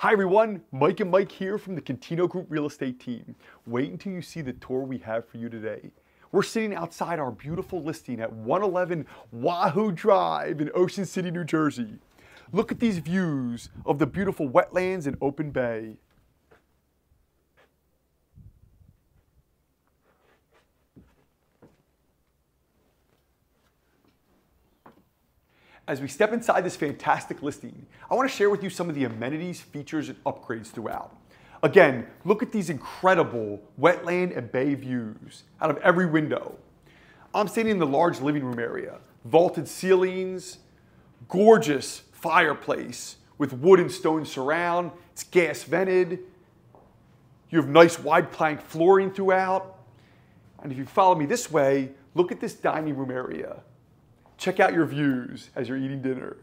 Hi everyone, Mike and Mike here from the Contino Group Real Estate team. Wait until you see the tour we have for you today. We're sitting outside our beautiful listing at 111 Wahoo Drive in Ocean City, New Jersey. Look at these views of the beautiful wetlands and open bay. As we step inside this fantastic listing, I want to share with you some of the amenities, features, and upgrades throughout. Again, look at these incredible wetland and bay views out of every window. I'm standing in the large living room area, vaulted ceilings, gorgeous fireplace with wood and stone surround. It's gas vented. You have nice wide plank flooring throughout. And if you follow me this way, look at this dining room area. Check out your views as you're eating dinner.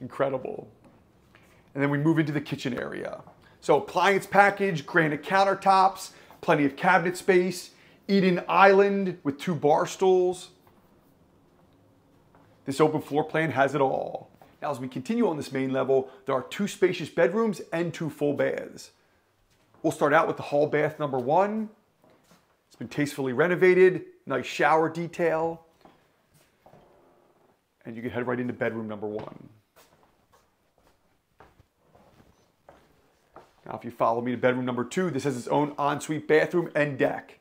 Incredible. And then we move into the kitchen area. So appliance package, granite countertops, plenty of cabinet space, eating island with two bar stools. This open floor plan has it all. Now as we continue on this main level, there are two spacious bedrooms and two full baths. We'll start out with the hall bath number one. It's been tastefully renovated, nice shower detail and you can head right into bedroom number one. Now, if you follow me to bedroom number two, this has its own ensuite bathroom and deck.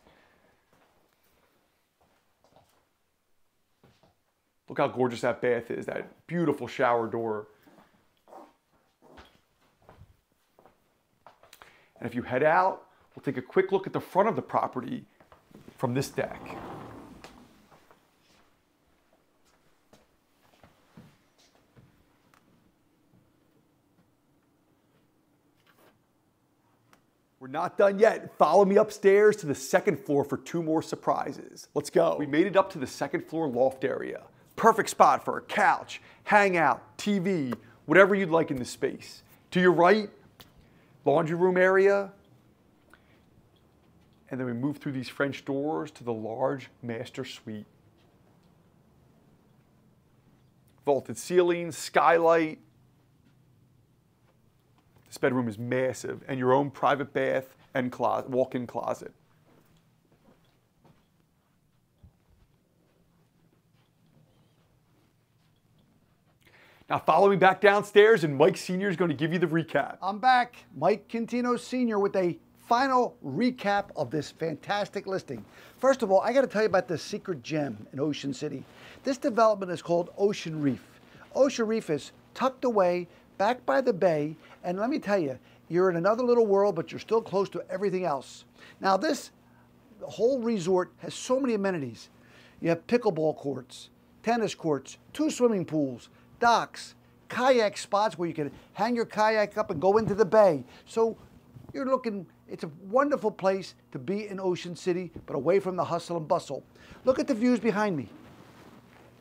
Look how gorgeous that bath is, that beautiful shower door. And if you head out, we'll take a quick look at the front of the property from this deck. We're not done yet. Follow me upstairs to the second floor for two more surprises. Let's go. We made it up to the second floor loft area. Perfect spot for a couch, hangout, TV, whatever you'd like in the space. To your right, laundry room area. And then we move through these French doors to the large master suite. Vaulted ceilings, skylight, this bedroom is massive and your own private bath and walk-in closet. Now follow me back downstairs and Mike Sr. is going to give you the recap. I'm back, Mike Contino Sr. with a final recap of this fantastic listing. First of all, I got to tell you about the secret gem in Ocean City. This development is called Ocean Reef. Ocean Reef is tucked away back by the bay, and let me tell you, you're in another little world, but you're still close to everything else. Now, this whole resort has so many amenities. You have pickleball courts, tennis courts, two swimming pools, docks, kayak spots where you can hang your kayak up and go into the bay. So you're looking, it's a wonderful place to be in Ocean City, but away from the hustle and bustle. Look at the views behind me.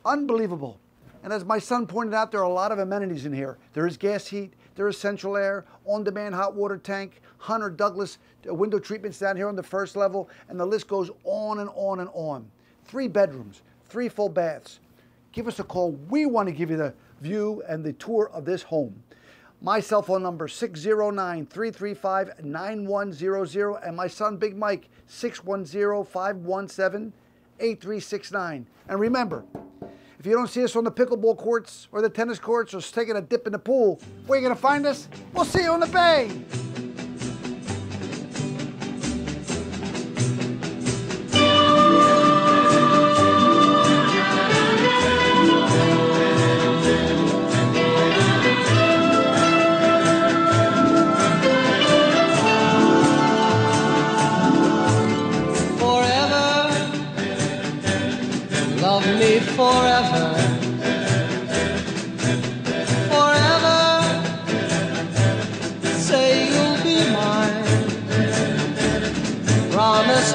Unbelievable. And as my son pointed out, there are a lot of amenities in here. There is gas heat, there is central air, on-demand hot water tank, Hunter Douglas uh, window treatments down here on the first level, and the list goes on and on and on. Three bedrooms, three full baths. Give us a call. We want to give you the view and the tour of this home. My cell phone number 609-335-9100 and my son Big Mike 610-517-8369. And remember, if you don't see us on the pickleball courts or the tennis courts or taking a dip in the pool, where are you going to find us? We'll see you on the bay. Forever. Forever. Say you'll be mine. Promise